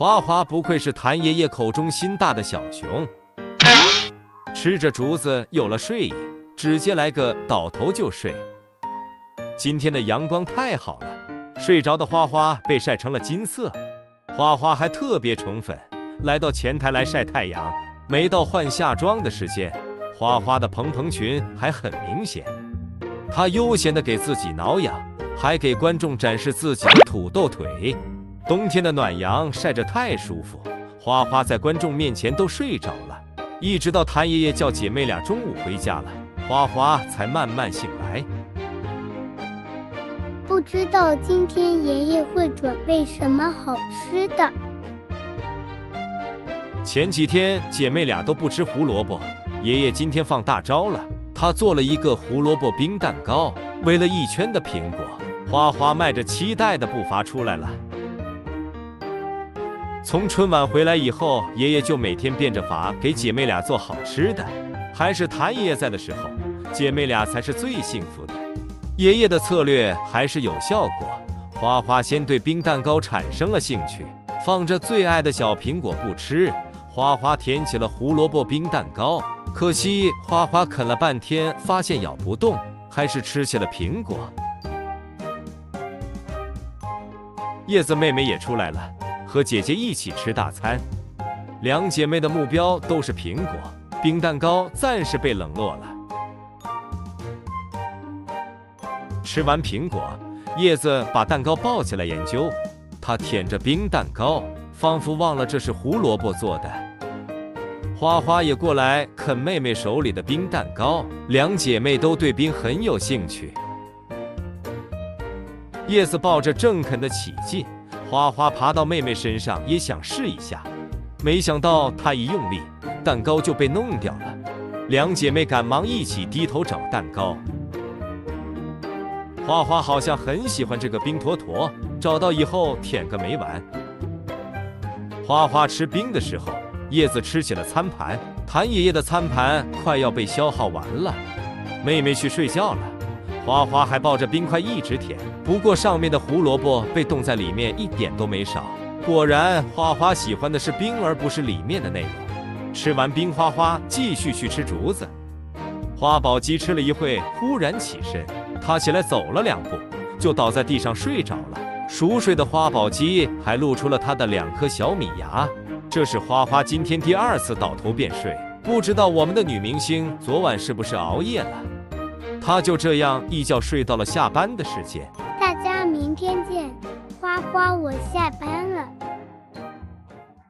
花花不愧是谭爷爷口中心大的小熊，吃着竹子有了睡意，直接来个倒头就睡。今天的阳光太好了，睡着的花花被晒成了金色。花花还特别宠粉，来到前台来晒太阳。没到换夏装的时间，花花的蓬蓬裙还很明显。她悠闲地给自己挠痒，还给观众展示自己的土豆腿。冬天的暖阳晒着太舒服，花花在观众面前都睡着了。一直到谭爷爷叫姐妹俩中午回家了，花花才慢慢醒来。不知道今天爷爷会准备什么好吃的。前几天姐妹俩都不吃胡萝卜，爷爷今天放大招了，他做了一个胡萝卜冰蛋糕，围了一圈的苹果。花花迈着期待的步伐出来了。从春晚回来以后，爷爷就每天变着法给姐妹俩做好吃的，还是谭爷爷在的时候，姐妹俩才是最幸福的。爷爷的策略还是有效果，花花先对冰蛋糕产生了兴趣，放着最爱的小苹果不吃，花花舔起了胡萝卜冰蛋糕。可惜花花啃了半天，发现咬不动，还是吃起了苹果。叶子妹妹也出来了，和姐姐一起吃大餐。两姐妹的目标都是苹果，冰蛋糕暂时被冷落了。吃完苹果，叶子把蛋糕抱起来研究。她舔着冰蛋糕，仿佛忘了这是胡萝卜做的。花花也过来啃妹妹手里的冰蛋糕，两姐妹都对冰很有兴趣。叶子抱着正啃得起劲，花花爬到妹妹身上也想试一下，没想到她一用力，蛋糕就被弄掉了。两姐妹赶忙一起低头找蛋糕。花花好像很喜欢这个冰坨坨，找到以后舔个没完。花花吃冰的时候，叶子吃起了餐盘。谭爷爷的餐盘快要被消耗完了，妹妹去睡觉了，花花还抱着冰块一直舔。不过上面的胡萝卜被冻在里面，一点都没少。果然，花花喜欢的是冰，而不是里面的内容。吃完冰，花花继续去吃竹子。花宝鸡吃了一会，忽然起身。他起来走了两步，就倒在地上睡着了。熟睡的花宝鸡还露出了它的两颗小米牙。这是花花今天第二次倒头便睡，不知道我们的女明星昨晚是不是熬夜了？他就这样一觉睡到了下班的时间。大家明天见，花花我下班了。